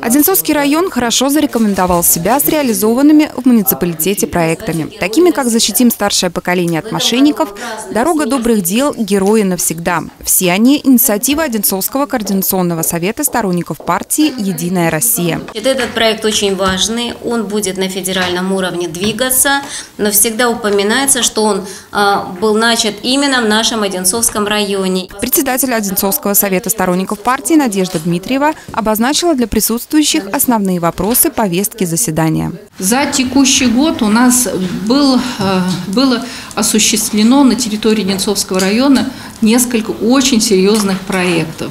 Одинцовский район хорошо зарекомендовал себя с реализованными в муниципалитете проектами, такими как «Защитим старшее поколение от мошенников», «Дорога добрых дел», «Герои навсегда». Все они – инициатива Одинцовского координационного совета сторонников партии «Единая Россия». Этот проект очень важный, он будет на федеральном уровне двигаться, но всегда упоминается, что он а, был начат именно в нашем Одинцовском районе. Председатель Одинцовского совета сторонников партии Надежда Дмитриева обозначила озвучила для присутствующих основные вопросы повестки заседания. За текущий год у нас был, э, было осуществлено на территории Ненцовского района несколько очень серьезных проектов.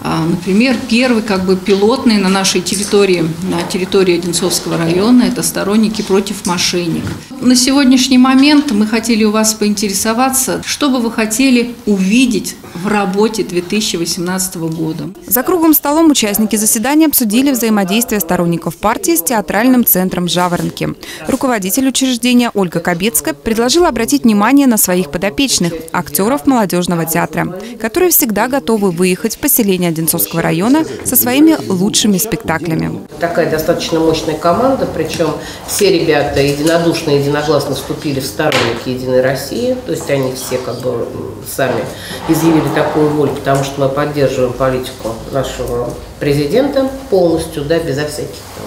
А, например, первый как бы пилотный на нашей территории, на территории Одинцовского района, это сторонники против мошенников. На сегодняшний момент мы хотели у вас поинтересоваться, что бы вы хотели увидеть в работе 2018 года. За круглым столом участники заседания обсудили взаимодействие сторонников партии с театральным центром «Жаворонки». Руководитель учреждения Ольга Кобецкая предложила обратить внимание на своих подопечных – актеров молодежного театра, которые всегда готовы выехать в поселение Одинцовского района со своими лучшими спектаклями. Такая достаточно мощная команда, причем все ребята единодушно, единогласно вступили в сторонники «Единой России», то есть они все как бы сами изъявили такую волю, потому что мы поддерживаем политику нашего президента полностью, да, безо всяких там.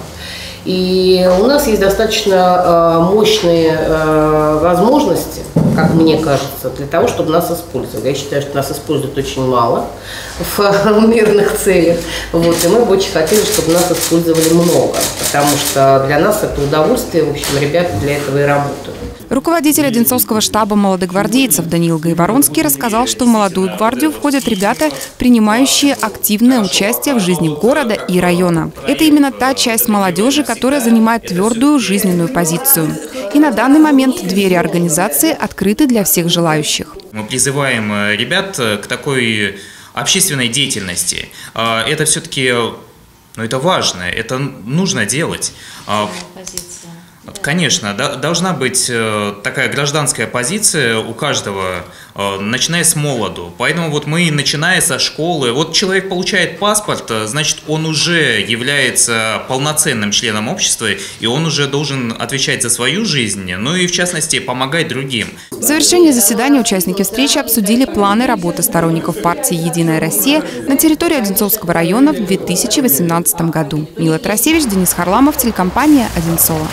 И у нас есть достаточно э, мощные э, возможности, как мне кажется, для того, чтобы нас использовали. Я считаю, что нас используют очень мало в мирных целях. Вот, и мы бы очень хотели, чтобы нас использовали много, потому что для нас это удовольствие, в общем, ребята для этого и работают. Руководитель Одинцовского штаба молодогвардейцев Даниил Гайворонский рассказал, что в молодую гвардию входят ребята, принимающие активное участие в жизни города и района. Это именно та часть молодежи, которая занимает твердую жизненную позицию. И на данный момент двери организации открыты для всех желающих. Мы призываем э, ребят э, к такой общественной деятельности. А, это все-таки ну, это важно, это нужно делать. А, позиция. Конечно, да, должна быть э, такая гражданская позиция у каждого, э, начиная с молоду. Поэтому вот мы, начиная со школы, вот человек получает паспорт, э, значит, он уже является полноценным членом общества, и он уже должен отвечать за свою жизнь, ну и, в частности, помогать другим. В завершении заседания участники встречи обсудили планы работы сторонников партии «Единая Россия» на территории Одинцовского района в 2018 году. Мила Трасевич, Денис Харламов, телекомпания «Одинцова».